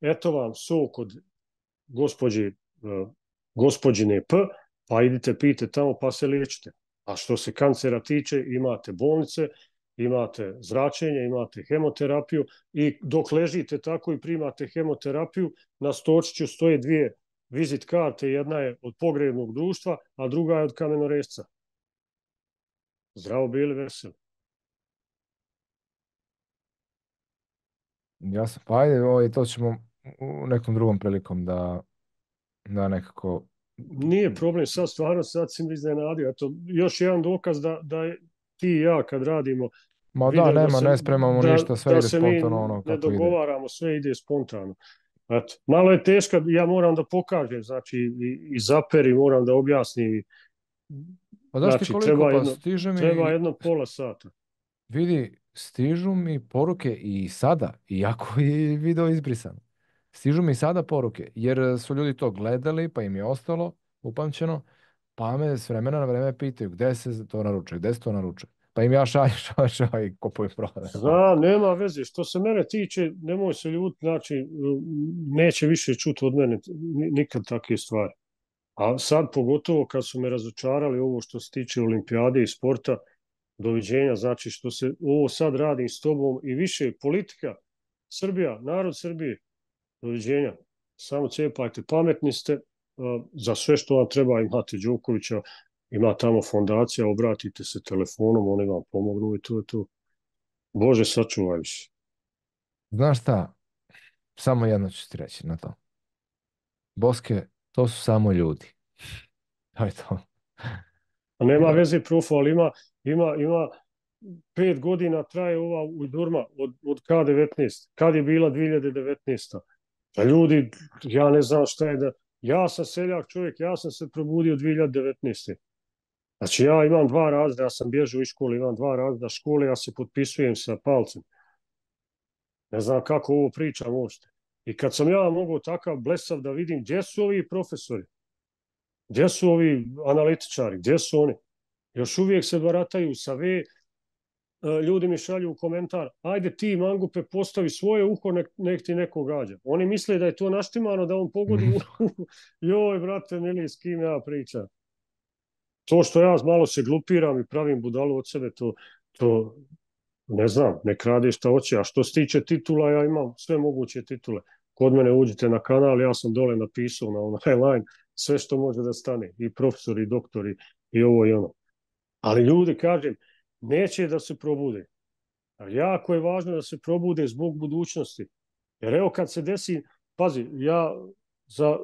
eto vam sok od gospođi, uh, gospođine P, pa idite pite tamo pa se liječite. A što se kancera tiče, imate bolnice, imate zračenje, imate hemoterapiju i dok ležite tako i primate hemoterapiju, na stočiću stoje dvije vizit karte, jedna je od pogrebnog društva, a druga je od kamenoresca. Zdravo bili veseli. Jasno, pa ajde, ovaj, to ćemo u nekom drugom prilikom da, da nekako... Nije problem, sad stvarno sad si mi iznenadio. Eto, još jedan dokaz da, da ti i ja kad radimo Ma da, nema, da se, ne spremamo da, ništa, sve da ide spontano ono kako ne dogovaramo, ide. sve ide spontano. Eto, malo je teško, ja moram da pokažem, znači i, i zaperi, moram da objasnim. Pa daš znači, ti koliko, treba pa jedno, stiže mi... Treba jedno pola sata. Vidi, stižu mi poruke i sada, iako je video izbrisan. Stižu mi sada poruke, jer su ljudi to gledali, pa im je ostalo upamćeno, pa me s vremena na vreme pitaju gde se to naručuje, gde se to naručuje. Pa im ja šaljem što i kupujem prodajem. Zna, nema veze. Što se mene tiče, nemoj se ljut, znači, neće više čuti od mene nikad takve stvari. A sad pogotovo kad su me razočarali ovo što se tiče olimpijade i sporta, doviđenja, znači što se ovo sad radi s tobom i više politika, Srbija, narod Srbije, doviđenja. Samo cepajte, pametni ste, za sve što vam treba imate Đokovića, ima tamo fondacija, obratite se telefonom, oni vam pomognu i to je to. Bože, sačuvaj više. Znaš šta, samo jedno ću ti reći na to. Boske, to su samo ljudi. To je to. A nema veze profu, ali ima, ima, ima pet godina traje ova Ujdurma od, od K19. Kad je bila 2019. Pa ljudi, ja ne znam šta je da... Ja sam seljak čovjek, ja sam se probudio 2019. Znači ja imam dva razreda, ja sam bježao iz škole, imam dva razreda škole, ja se potpisujem sa palcem. Ne znam kako ovo pričam uopšte. I kad sam ja mogao takav blesav da vidim gdje su ovi profesori, gdje su ovi analitičari, gdje su oni, još uvijek se barataju sa V, ljudi mi šalju u komentar, ajde ti mangupe postavi svoje uho, nek, nek ti neko gađa. Oni misle da je to naštimano, da on pogodi Joj, brate, mili, s kim ja pričam to što ja malo se glupiram i pravim budalu od sebe, to, to ne znam, ne krade šta hoće. A što se tiče titula, ja imam sve moguće titule. Kod mene uđite na kanal, ja sam dole napisao na onaj line sve što može da stane, i profesori, i doktori, i ovo i ono. Ali ljudi, kažem, neće da se probude. A jako je važno da se probude zbog budućnosti. Jer evo kad se desi, pazi, ja za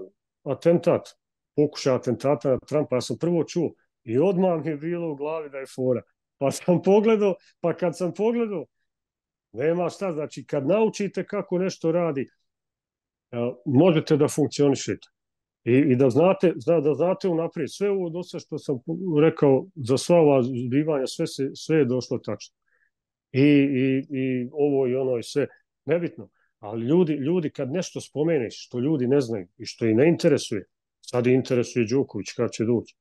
atentat, pokušaj atentata na Trumpa, ja sam prvo čuo, I odmah mi je bilo u glavi da je fora. Pa sam pogledao, pa kad sam pogledao, nema šta, znači kad naučite kako nešto radi, možete da funkcionišete. I, i da znate, da, da znate unaprijed sve ovo dosta što sam rekao za sva ova zbivanja, sve, se, sve je došlo tačno. I, i, i ovo i ono i sve, nebitno. Ali ljudi, ljudi kad nešto spomeneš što ljudi ne znaju i što i ne interesuje, sad interesuje Đuković kad će doći,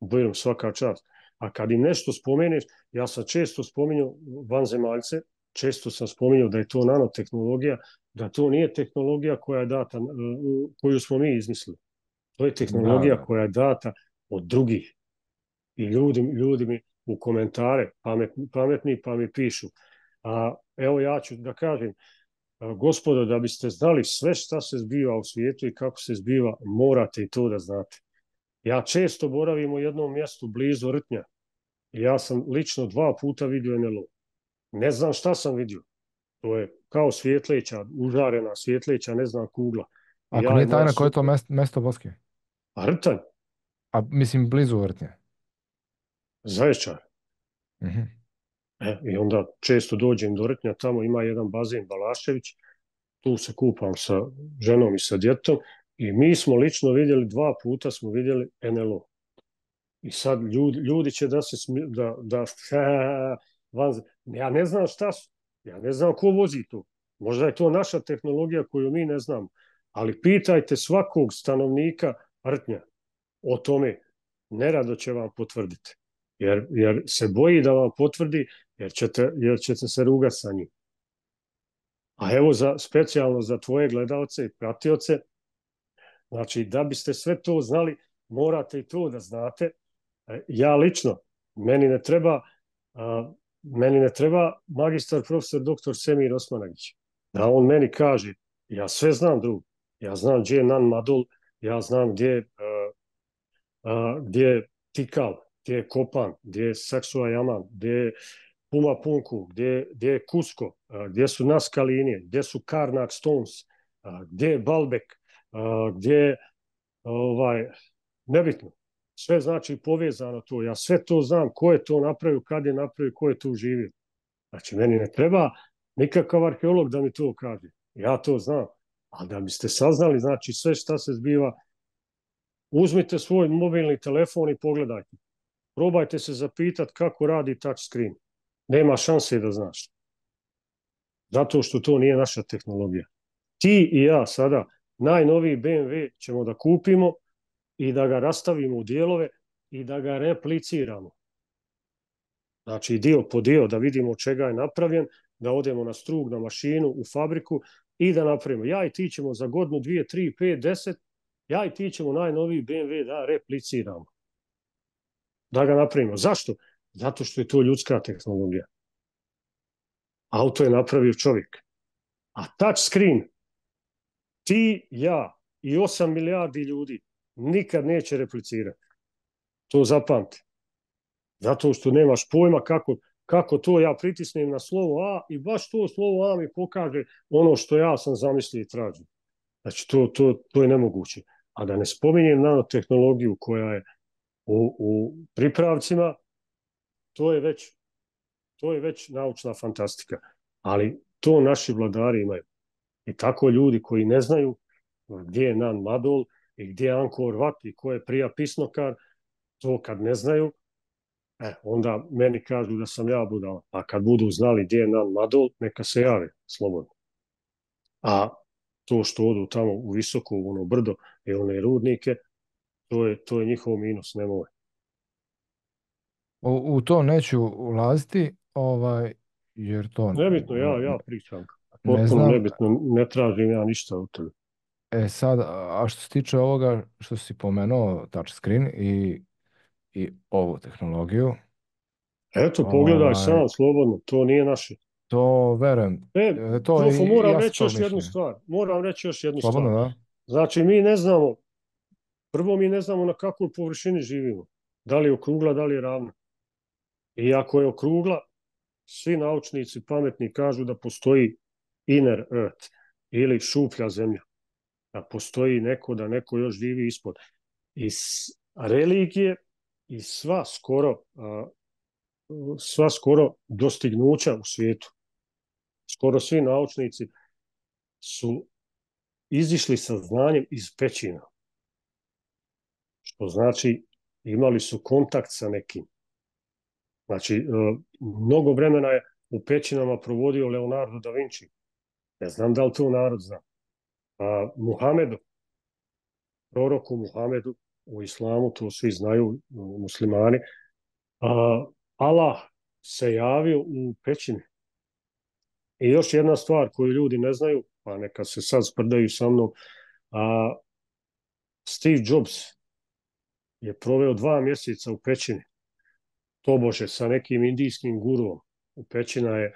bojom svaka čast. A kad im nešto spomeneš, ja sam često spominjao vanzemaljce, često sam spominjao da je to nanotehnologija, da to nije tehnologija koja je data, koju smo mi izmislili. To je tehnologija da, da. koja je data od drugih. I ljudi, ljudi mi u komentare pametni, pametni pa mi pišu. A evo ja ću da kažem, gospodo, da biste znali sve šta se zbiva u svijetu i kako se zbiva, morate i to da znate. Ja često boravim u jednom mjestu blizu Rtnja. Ja sam lično dva puta vidio NLO. Ne znam šta sam vidio. To je kao svjetleća, užarena svjetleća, ne znam kugla. Ako ja nije tajna, koje je to mesto, mesto Boske? A Rtanj. A mislim blizu Rtnja? Zaječar. Uh mhm. -huh. e, I onda često dođem do Rtnja, tamo ima jedan bazen Balašević, tu se kupam sa ženom i sa djetom I mi smo lično vidjeli, dva puta smo vidjeli NLO. I sad ljudi, ljudi će da se smi, da, da ha, van, ja ne znam šta su, ja ne znam ko vozi to. Možda je to naša tehnologija koju mi ne znamo. Ali pitajte svakog stanovnika Rtnja o tome, nerado će vam potvrditi. Jer, jer se boji da vam potvrdi, jer ćete, jer ćete se rugati sa njim. A evo za, specijalno za tvoje gledalce i pratioce, Znači, da biste sve to znali, morate i to da znate. E, ja lično, meni ne treba meni ne treba magistar profesor doktor Semir Osmanagić. Da on meni kaže, ja sve znam drug, ja znam gdje je Nan Madol, ja znam gdje, uh, uh, gdje je Tikal, gdje je Kopan, gdje je Saksua Jaman, gdje je Puma Punku, gdje, gdje je Kusko, uh, gdje su Naska linije, gdje su Karnak Stones, gdje je Balbek, gdje je ovaj, nebitno. Sve znači povezano to. Ja sve to znam ko je to napravio, kad je napravio, ko je tu živio. Znači, meni ne treba nikakav arheolog da mi to kaže. Ja to znam. A da biste saznali, znači, sve šta se zbiva, uzmite svoj mobilni telefon i pogledajte. Probajte se zapitati kako radi touchscreen. Nema šanse da znaš. Zato što to nije naša tehnologija. Ti i ja sada najnoviji BMW ćemo da kupimo i da ga rastavimo u dijelove i da ga repliciramo. Znači dio po dio da vidimo čega je napravljen, da odemo na strug, na mašinu, u fabriku i da napravimo. Ja i ti ćemo za godinu, dvije, tri, pet, deset, ja i ti ćemo najnoviji BMW da repliciramo. Da ga napravimo. Zašto? Zato što je to ljudska tehnologija. Auto je napravio čovjek. A touch screen, ti, ja i 8 milijardi ljudi nikad neće replicirati. To zapamti. Zato što nemaš pojma kako, kako to ja pritisnem na slovo A i baš to slovo A mi pokaže ono što ja sam zamislio i tražio. Znači, to, to, to je nemoguće. A da ne spominjem nanotehnologiju koja je u, u pripravcima, to je već to je već naučna fantastika. Ali to naši vladari imaju. I tako ljudi koji ne znaju gdje je Nan Madol, i gdje je Ankor Vat i ko je Prija Pisnokar, to kad ne znaju, e, onda meni kažu da sam ja budala. A kad budu znali gdje je Nan Madol, neka se jave slobodno. A to što odu tamo u visoko, u ono brdo i one rudnike, to je, to je njihov minus, ne moj. U, u to neću ulaziti, ovaj, jer to... Nebitno, ja, ja pričam. Potpuno ne znam, nebitno, ne tražim ja ništa od tebe. E sad, a što se tiče ovoga što si pomenuo, touchscreen i, i ovu tehnologiju. Eto, pogledaj ovaj, sam, slobodno, to nije naše. To verujem. E, e to Trofo, moram reći još jednu stvar. Moram reći još jednu slobodno, stvar. Da. Znači, mi ne znamo, prvo mi ne znamo na kakvoj površini živimo. Da li je okrugla, da li je ravna. I ako je okrugla, svi naučnici pametni kažu da postoji inner earth ili šuplja zemlja da postoji neko, da neko još živi ispod. I religije i sva skoro sva skoro dostignuća u svijetu. Skoro svi naučnici su izišli sa znanjem iz pećina. Što znači imali su kontakt sa nekim. Znači, e, mnogo vremena je u pećinama provodio Leonardo da Vinci. Ne znam da li to narod zna a, Muhamedu, proroku Muhamedu u islamu, to svi znaju muslimani, a, Allah se javio u pećini. I još jedna stvar koju ljudi ne znaju, pa neka se sad sprdaju sa mnom, a, Steve Jobs je proveo dva mjeseca u pećini, tobože sa nekim indijskim guruom. Pećina je,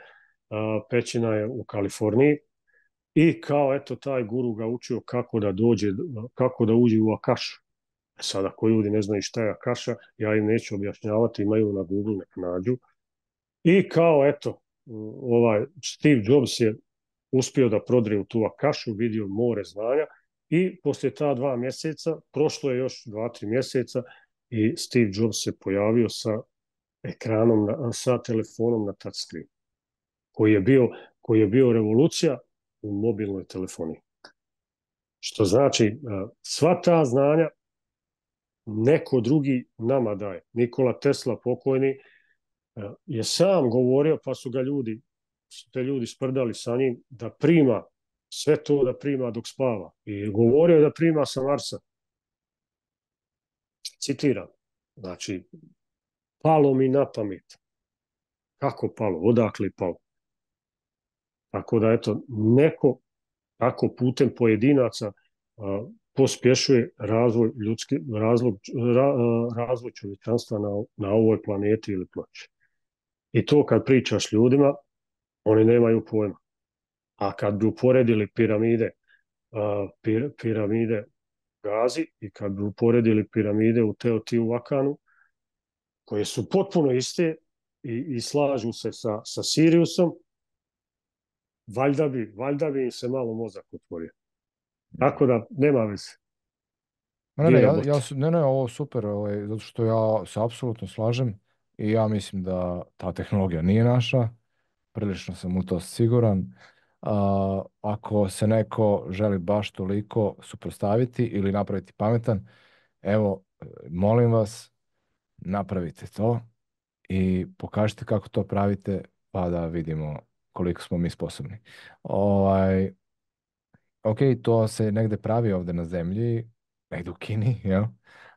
a, pećina je u Kaliforniji I kao, eto, taj guru ga učio kako da dođe, kako da uđe u Akašu. E sad, ako ljudi ne znaju šta je Akaša, ja im neću objašnjavati, imaju na Google, nek nađu. I kao, eto, ovaj Steve Jobs je uspio da prodre u tu Akašu, vidio more znanja i poslije ta dva mjeseca, prošlo je još dva, tri mjeseca i Steve Jobs se pojavio sa ekranom, na, sa telefonom na touchscreen, koji je bio, koji je bio revolucija u mobilnoj telefoniji. Što znači, e, sva ta znanja neko drugi nama daje. Nikola Tesla pokojni e, je sam govorio, pa su ga ljudi, su te ljudi sprdali sa njim, da prima sve to da prima dok spava. I govorio da prima sa Marsa. Citiram. Znači, palo mi na pamet. Kako palo? Odakle palo? Tako da, eto, neko tako putem pojedinaca pospješuje razvoj ljudski, razlog, ra, razvoj čovječanstva na, na ovoj planeti ili ploči. I to kad pričaš ljudima, oni nemaju pojma. A kad bi uporedili piramide, uh, pir, piramide Gazi i kad bi uporedili piramide u Teotihuacanu, koje su potpuno iste i, i slažu se sa, sa Siriusom, valjda bi, valjda bi im se malo mozak otvorio. Tako da, nema veze. Ne, ne, ja, ja, ne, ne, ovo super, ovaj, zato što ja se apsolutno slažem i ja mislim da ta tehnologija nije naša, prilično sam u to siguran. A, ako se neko želi baš toliko suprostaviti ili napraviti pametan, evo, molim vas, napravite to i pokažite kako to pravite, pa da vidimo koliko smo mi sposobni. Ovaj, ok, to se negde pravi ovde na zemlji, negde u Kini, jel?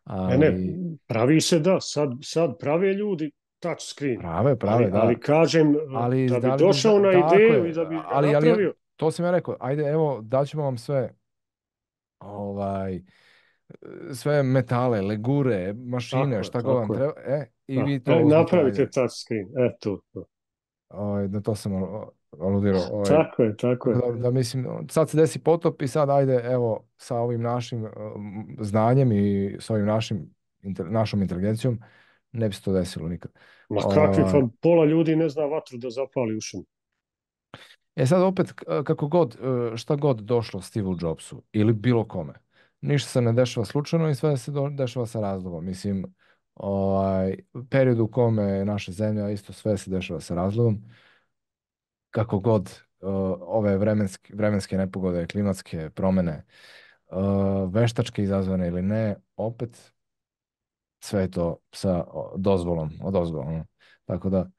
Ali... Ne, ne, pravi se da, sad, sad prave ljudi touch screen. Prave, prave, ali, da. Ali kažem, ali, da bi da li, došao na ideju je, i da bi ali, napravio. Ali, to sam ja rekao, ajde, evo, daćemo vam sve, ovaj, sve metale, legure, mašine, tako, šta god vam treba, e, i da. vi to e, napravite touch screen, e, to, to. Ovaj, da to sam aludirao. Ovaj, tako je, tako je. Da, da, mislim, sad se desi potop i sad ajde, evo, sa ovim našim um, znanjem i sa ovim našim, inter, našom inteligencijom, ne bi se to desilo nikad. Ma kakvi, pa pola ljudi ne zna vatru da zapali u šumu. E sad opet, kako god, e, šta god došlo Steve Jobsu ili bilo kome, ništa se ne dešava slučajno i sve se dešava sa razlogom. Mislim, ovaj, period u kome je naša zemlja isto sve se dešava sa razlogom. Kako god uh, ove vremenske, vremenske nepogode, klimatske promene, uh, veštačke izazvane ili ne, opet sve je to sa dozvolom, od ozgolom. Tako da,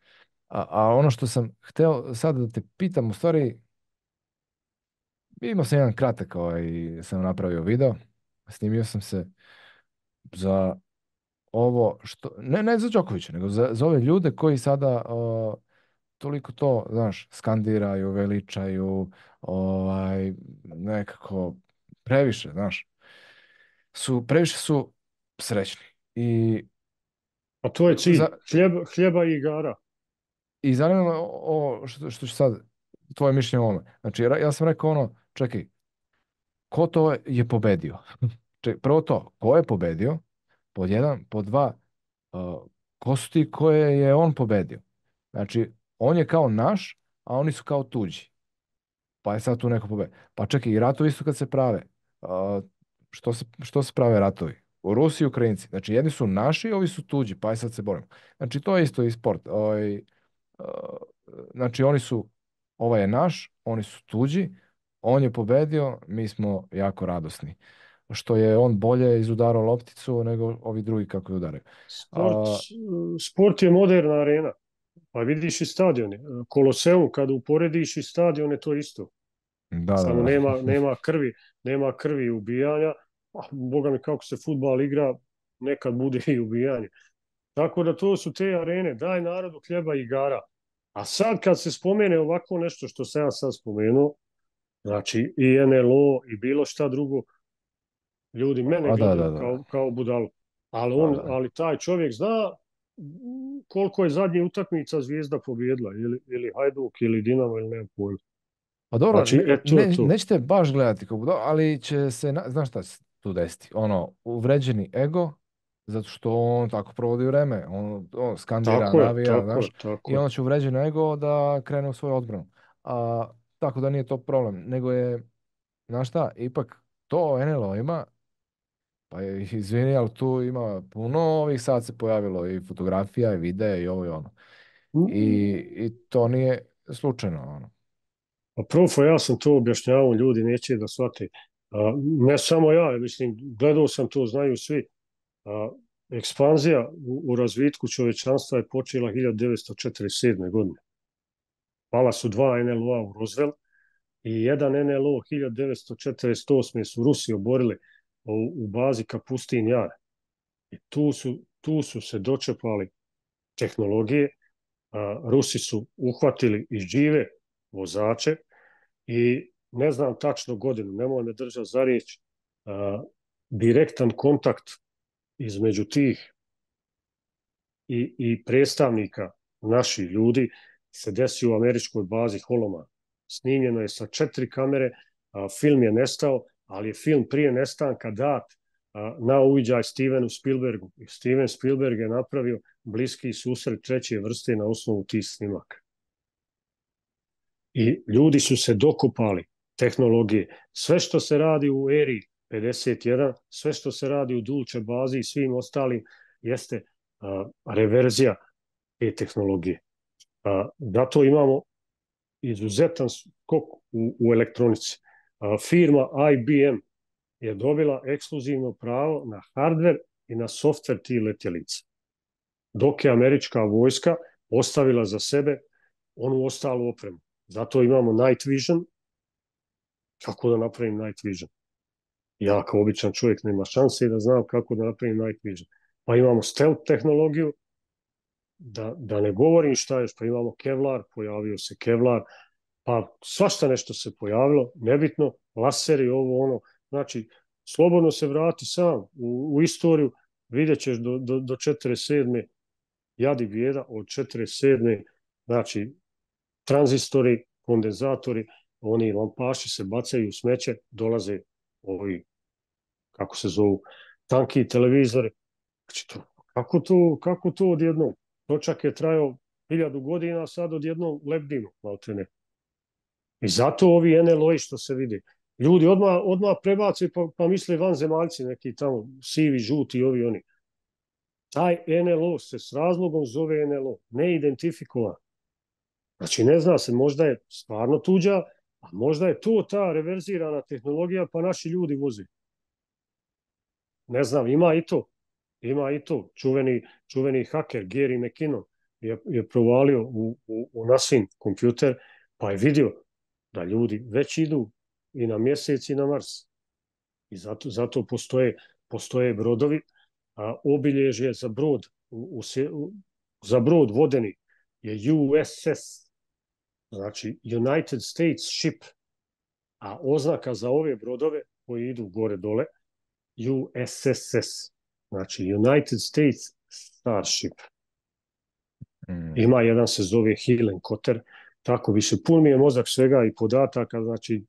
a, a ono što sam hteo sad da te pitam, u stvari, imao sam jedan kratak ovaj, sam napravio video, snimio sam se za ovo što, ne, ne za Đokovića, nego za, za ove ljude koji sada uh, toliko to, znaš, skandiraju, veličaju, ovaj, nekako previše, znaš, su, previše su srećni. I, A to je cilj, za, hljeba, hljeba i igara. I zanima ovo što, što ću sad, tvoje mišljenje o ovome. Znači, ja sam rekao ono, čekaj, ko to je pobedio? Čekaj, prvo to, ko je pobedio? Pod jedan, pod dva, uh, ko su ti koje je on pobedio? Znači, on je kao naš, a oni su kao tuđi. Pa je sad tu neko pobedio. Pa čekaj, i ratovi isto kad se prave. Uh, što, se, što se prave ratovi? U Rusiji i Ukrajinci. Znači, jedni su naši, ovi su tuđi, pa je sad se borimo. Znači, to je isto i sport. Ovaj, uh, znači, oni su, ovaj je naš, oni su tuđi, on je pobedio, mi smo jako radosni što je on bolje izudarao lopticu nego ovi drugi kako je udaraju. Sport, A, sport je moderna arena. Pa vidiš i stadione. Koloseum, kada uporediš i stadione, to isto. Da, Samo da, da. nema, nema krvi, nema krvi ubijanja. A, boga mi kako se futbal igra, nekad bude i ubijanje. Tako da to su te arene, daj narodu hljeba i igara. A sad kad se spomene ovako nešto što sam ja sad spomenuo, znači i NLO i bilo šta drugo, Ljudi mene gledaju da, da, da. Kao, kao budalu. Ali, on, da, da. ali taj čovjek zna koliko je zadnji utakmica Zvijezda pobjedila, ili, ili Hajduk, ili Dinamo, ili nema pojma. Pa dobro, znači, ne, e, to, ne, to. nećete baš gledati budalo, ali će se, znaš šta će tu desiti? Ono, uvređeni ego, zato što on tako provodi vreme, on, on skandira, tako navija, je, znaš, tako i on će uvređeni ego da krene u svoju odbranu. A, tako da nije to problem, nego je, znaš šta, ipak to NLO ima Pa izvini, ali tu ima puno ovih sad se pojavilo i fotografija i videa i ovo i ono. I, i to nije slučajno. Ono. Pa profo, ja sam to objašnjavao, ljudi neće da shvate. A, ne samo ja, mislim, gledao sam to, znaju svi. A, ekspanzija u, u razvitku čovečanstva je počela 1947. godine. Pala su dva NLO-a u Rozvel i jedan NLO 1948. su Rusi oborili u, bazi Kapustin Jar. I tu su, tu su se dočepali tehnologije, a, Rusi su uhvatili i žive vozače i ne znam tačno godinu, nemoj me držati za riječ, a, direktan kontakt između tih i, i predstavnika naši ljudi se desi u američkoj bazi Holoma. Snimljeno je sa četiri kamere, a, film je nestao, ali je film prije nestanka dat na uviđaj Stevenu Spielbergu. I Steven Spielberg je napravio bliski susret treće vrste na osnovu tih snimaka. I ljudi su se dokopali tehnologije. Sve što se radi u eri 51, sve što se radi u Dulce bazi i svim ostalim jeste a, reverzija te tehnologije. A, zato imamo izuzetan skok u, u elektronici. Firma IBM je dobila ekskluzivno pravo na hardware i na software ti letjelica. Dok je američka vojska ostavila za sebe onu ostalu opremu. Zato imamo Night Vision. Kako da napravim Night Vision? Ja kao običan čovjek nema šanse da znam kako da napravim Night Vision. Pa imamo stealth tehnologiju, da, da ne govorim šta je, pa imamo Kevlar, pojavio se Kevlar, pa svašta nešto se pojavilo, nebitno, laseri, ovo ono, znači, slobodno se vrati sam u, u istoriju, vidjet ćeš do, do, do 47. jadi bijeda od 47. znači, tranzistori, kondenzatori, oni lampaši se bacaju u smeće, dolaze ovi, kako se zovu, tanki televizori, znači to, kako to, kako to odjednom? Točak je trajao hiljadu godina, a sad odjednom lebdimo, maltene. I zato ovi NLO što se vidi. Ljudi odmah, odmah prebace pa, pa misle vanzemaljci neki tamo, sivi, žuti, ovi oni. Taj NLO se s razlogom zove NLO, neidentifikovan. Znači ne zna se, možda je stvarno tuđa, a možda je to ta reverzirana tehnologija pa naši ljudi voze. Ne znam, ima i to. Ima i to. Čuveni, čuveni haker Gary McKinnon je, je provalio u, u, u nasin kompjuter pa je vidio da ljudi već idu i na mjesec i na Mars. I zato, zato postoje, postoje brodovi, a obilježje za brod u, u, za brod vodeni je USS, znači United States Ship, a oznaka za ove brodove koji idu gore dole USSS, znači United States Starship. Mm. Ima jedan se zove Helen Cotter, tako više pun mi je mozak svega i podataka, znači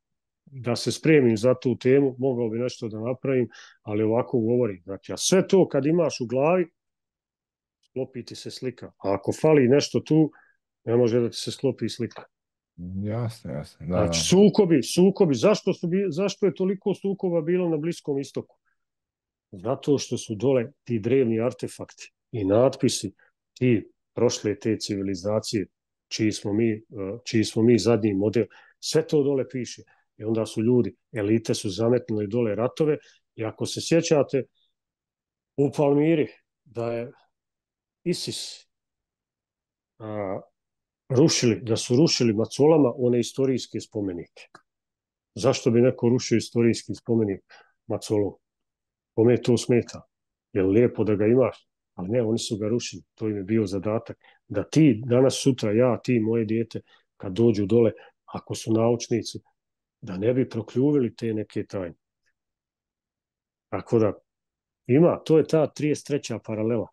da se spremim za tu temu, mogao bi nešto da napravim, ali ovako govorim. Znači, a sve to kad imaš u glavi, sklopiti se slika. A ako fali nešto tu, ne može da ti se sklopi slika. Jasno, jasno. Da, znači, sukobi, sukobi. Zašto, su, zašto je toliko sukoba bilo na Bliskom istoku? Zato što su dole ti drevni artefakti i natpisi, ti prošle te civilizacije, čiji smo mi, čiji smo mi zadnji model, sve to dole piše. I onda su ljudi, elite su zametnuli dole ratove i ako se sjećate u Palmiri da je ISIS a, rušili, da su rušili macolama one istorijske spomenike. Zašto bi neko rušio istorijski spomenik macolom? Kome to smeta? Je lijepo da ga imaš? Ali ne, oni su ga rušili. To im je bio zadatak. Da ti, danas, sutra, ja, ti, moje dijete, kad dođu dole, ako su naučnici, da ne bi prokljuvili te neke tajne. Tako da, ima, to je ta 33. paralela.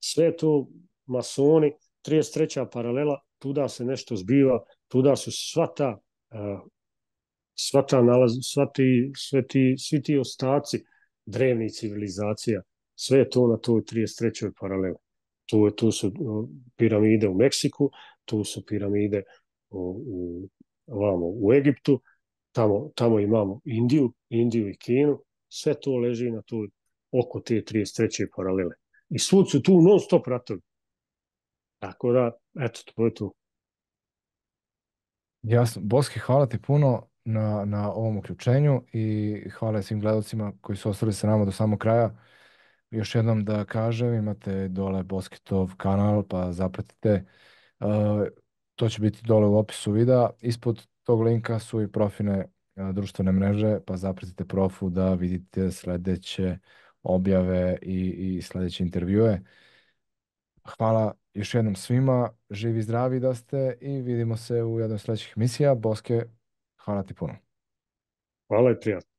Sve to masoni, 33. paralela, tuda se nešto zbiva, tuda su sva ta, sva ta nalaz, sva ti, sve ti, svi ti ostaci drevnih civilizacija, sve je to na toj 33. paraleli. Tu, je, tu su piramide u Meksiku, tu su piramide u, u, vamo, u Egiptu, tamo, tamo imamo Indiju, Indiju i Kinu, sve to leži na toj oko te 33. paralele. I svud su tu non stop ratovi. Tako da, eto, to je to. Jasno. Boski, hvala ti puno na, na ovom uključenju i hvala svim gledalcima koji su ostali sa nama do samog kraja. Još jednom da kažem, imate dole Boskitov kanal, pa zapratite. Uh, to će biti dole u opisu videa. Ispod tog linka su i profine uh, društvene mreže, pa zapratite profu da vidite sledeće objave i, i sledeće intervjue. Hvala još jednom svima, živi zdravi da ste i vidimo se u jednoj sledećih emisija. Boske, hvala ti puno. Hvala i prijatno.